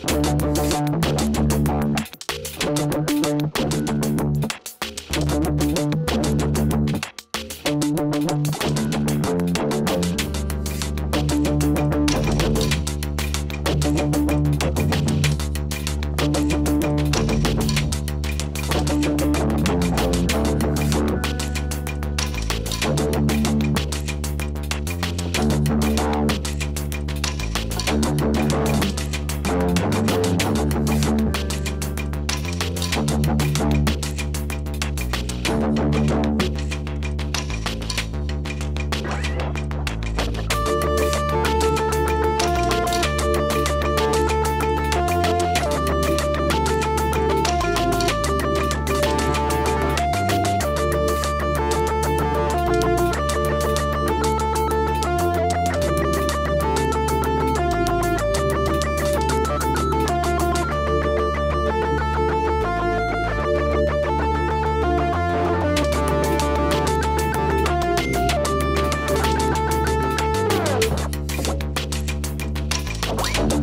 Thank you.